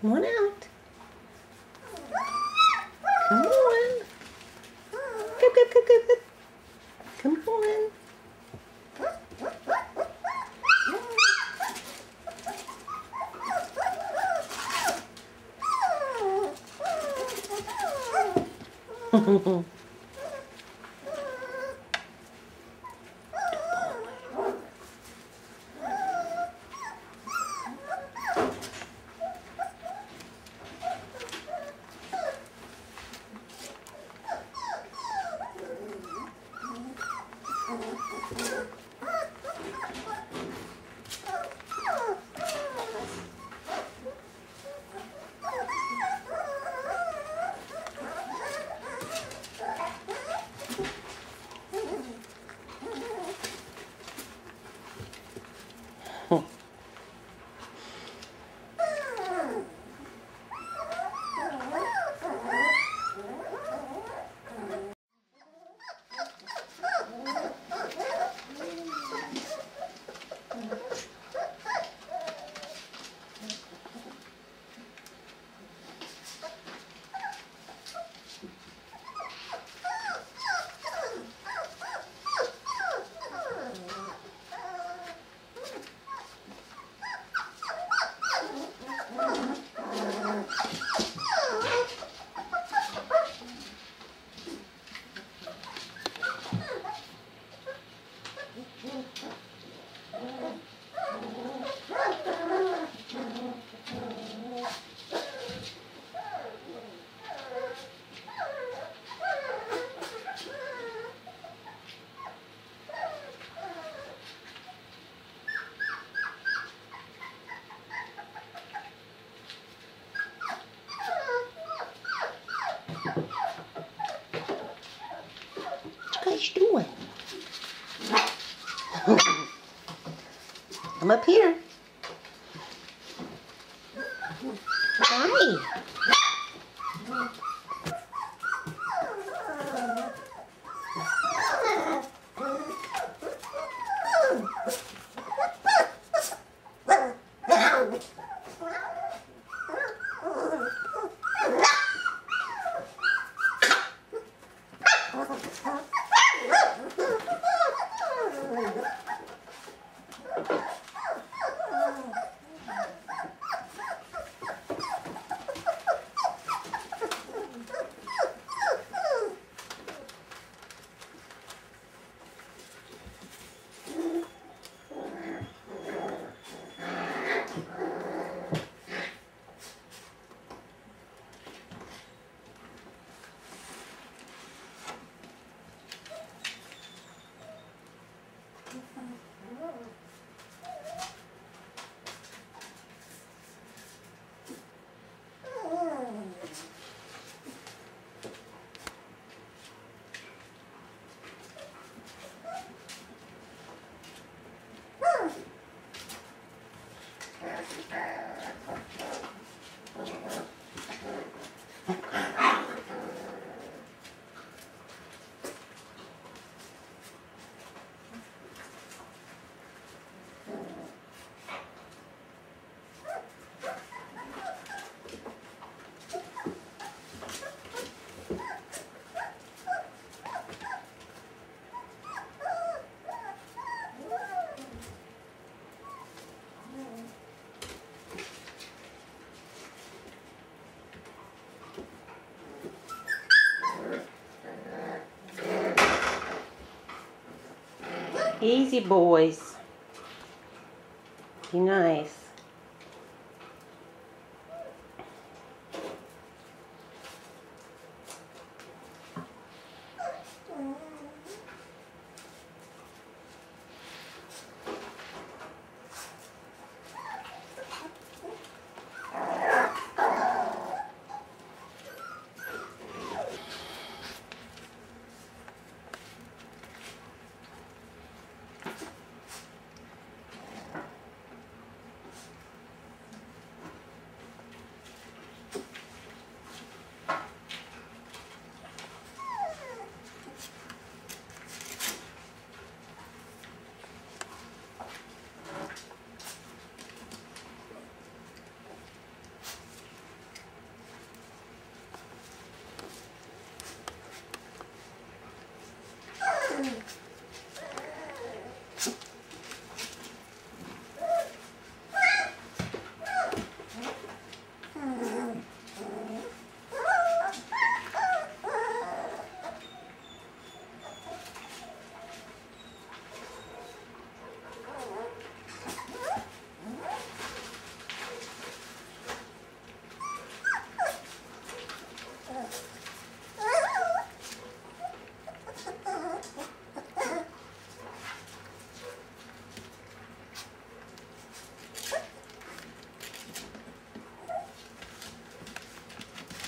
Come on out. Come on. Good, good, good, good, good. Come on. What Come up here. Hi. Easy Boys. Que nice.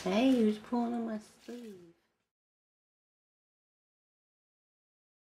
Hey, he was pulling on my sleeve.